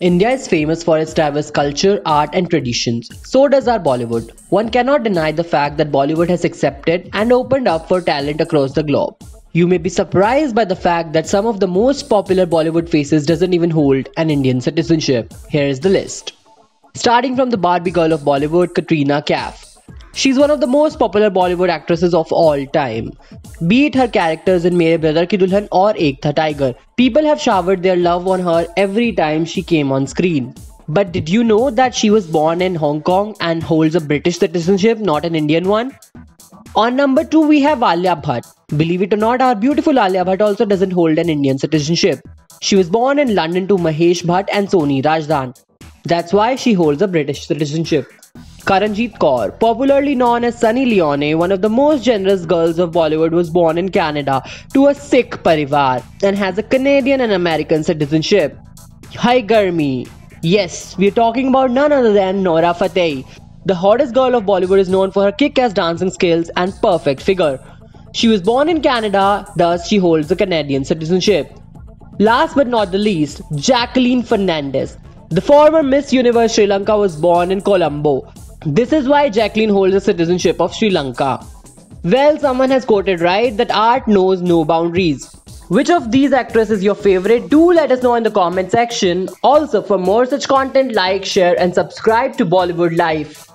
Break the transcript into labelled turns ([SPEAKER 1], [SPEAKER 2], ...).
[SPEAKER 1] India is famous for its diverse culture, art, and traditions. So does our Bollywood. One cannot deny the fact that Bollywood has accepted and opened up for talent across the globe. You may be surprised by the fact that some of the most popular Bollywood faces doesn't even hold an Indian citizenship. Here is the list. Starting from the Barbie girl of Bollywood, Katrina Kaif. She's one of the most popular Bollywood actresses of all time. Be it her characters in Mere Brother Ki Dulhan or Ek Tha Tiger, people have showered their love on her every time she came on screen. But did you know that she was born in Hong Kong and holds a British citizenship, not an Indian one? On number 2 we have Alia Bhatt. Believe it or not, our beautiful Alia Bhatt also doesn't hold an Indian citizenship. She was born in London to Mahesh Bhatt and Soni Razdan. That's why she holds a British citizenship. Karenjit Kaur, popularly known as Sunny Leone, one of the most generous girls of Bollywood, was born in Canada to a Sikh parivar and has a Canadian and American citizenship. Hi Garmi. Yes, we're talking about none other than Nora Fatehi. The hottest girl of Bollywood is known for her kick-ass dancing skills and perfect figure. She was born in Canada, thus she holds a Canadian citizenship. Last but not the least, Jacqueline Fernandez. The former Miss Universe Sri Lanka was born in Colombo. This is why Jacqueline holds the citizenship of Sri Lanka. Well, someone has quoted right that art knows no boundaries. Which of these actresses is your favorite? Do let us know in the comment section. Also, for more such content, like, share, and subscribe to Bollywood Life.